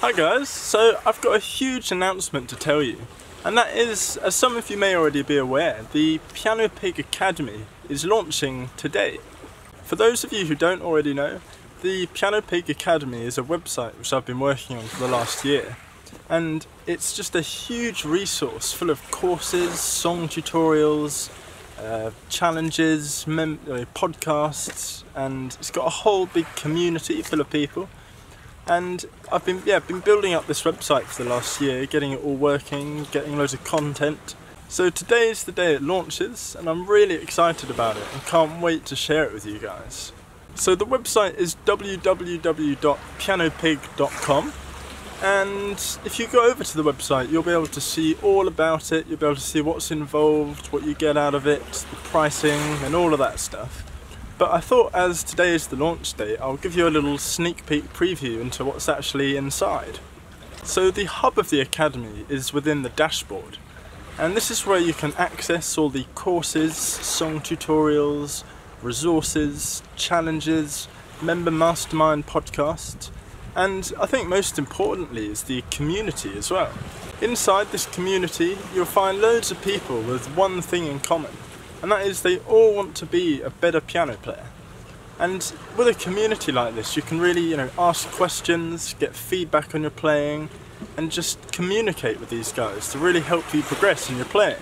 Hi guys, so I've got a huge announcement to tell you and that is, as some of you may already be aware, the Piano Pig Academy is launching today. For those of you who don't already know, the Piano Pig Academy is a website which I've been working on for the last year and it's just a huge resource full of courses, song tutorials, uh, challenges, podcasts and it's got a whole big community full of people and I've been yeah been building up this website for the last year getting it all working getting loads of content. So today is the day it launches and I'm really excited about it and can't wait to share it with you guys. So the website is www.pianopig.com and if you go over to the website you'll be able to see all about it. You'll be able to see what's involved what you get out of it the pricing and all of that stuff but I thought as today is the launch date, I'll give you a little sneak peek preview into what's actually inside. So the hub of the Academy is within the dashboard. And this is where you can access all the courses, song tutorials, resources, challenges, member mastermind podcasts, and I think most importantly is the community as well. Inside this community, you'll find loads of people with one thing in common, and that is they all want to be a better piano player. And with a community like this, you can really, you know, ask questions, get feedback on your playing, and just communicate with these guys to really help you progress in your playing.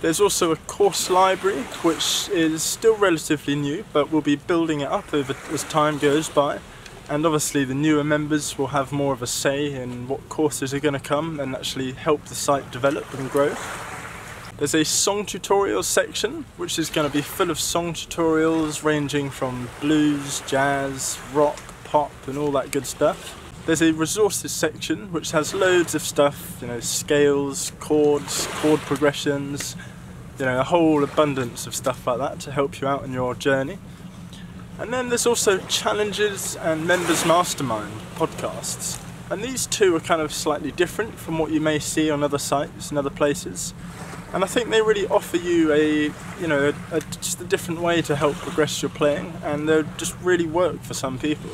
There's also a course library, which is still relatively new, but we'll be building it up over as time goes by. And obviously the newer members will have more of a say in what courses are going to come and actually help the site develop and grow. There's a song tutorials section, which is going to be full of song tutorials ranging from blues, jazz, rock, pop and all that good stuff. There's a resources section, which has loads of stuff, you know, scales, chords, chord progressions, you know, a whole abundance of stuff like that to help you out on your journey. And then there's also challenges and members mastermind podcasts. And these two are kind of slightly different from what you may see on other sites and other places and I think they really offer you a you know a, a, just a different way to help progress your playing and they just really work for some people.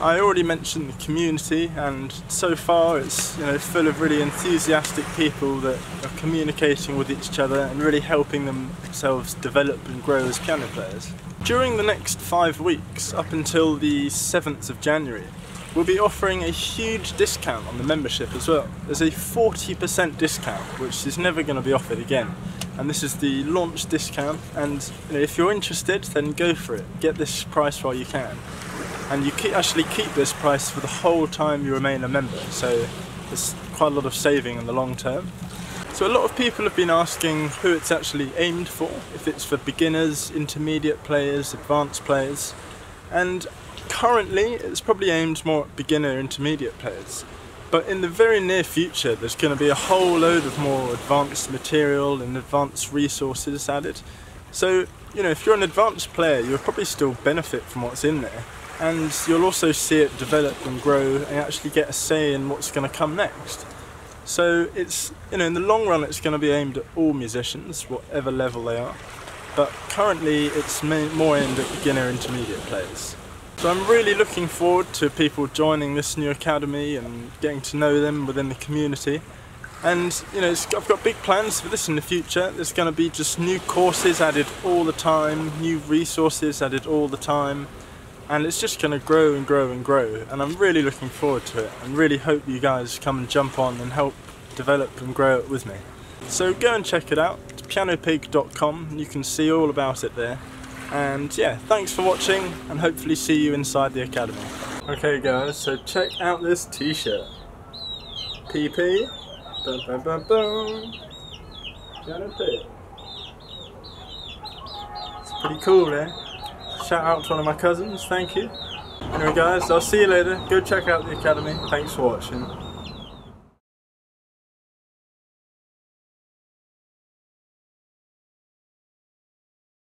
I already mentioned the community and so far it's you know full of really enthusiastic people that are communicating with each other and really helping themselves develop and grow as piano players. During the next five weeks up until the 7th of January We'll be offering a huge discount on the membership as well. There's a 40% discount, which is never going to be offered again. And this is the launch discount, and you know, if you're interested, then go for it. Get this price while you can. And you keep, actually keep this price for the whole time you remain a member, so there's quite a lot of saving in the long term. So a lot of people have been asking who it's actually aimed for, if it's for beginners, intermediate players, advanced players, and currently it's probably aimed more at beginner intermediate players but in the very near future there's going to be a whole load of more advanced material and advanced resources added. So you know if you're an advanced player you'll probably still benefit from what's in there and you'll also see it develop and grow and actually get a say in what's going to come next. So it's you know in the long run it's going to be aimed at all musicians whatever level they are but currently it's more aimed at beginner intermediate players so I'm really looking forward to people joining this new academy and getting to know them within the community. And you know, I've got big plans for this in the future. There's going to be just new courses added all the time, new resources added all the time, and it's just going to grow and grow and grow. And I'm really looking forward to it, and really hope you guys come and jump on and help develop and grow it with me. So go and check it out. Pianopig.com. You can see all about it there. And yeah, thanks for watching and hopefully see you inside the academy. Okay guys, so check out this t-shirt. PP. Bum, bum, bum, bum. It's pretty cool eh? Shout out to one of my cousins, thank you. Anyway guys, I'll see you later. Go check out the academy. Thanks for watching.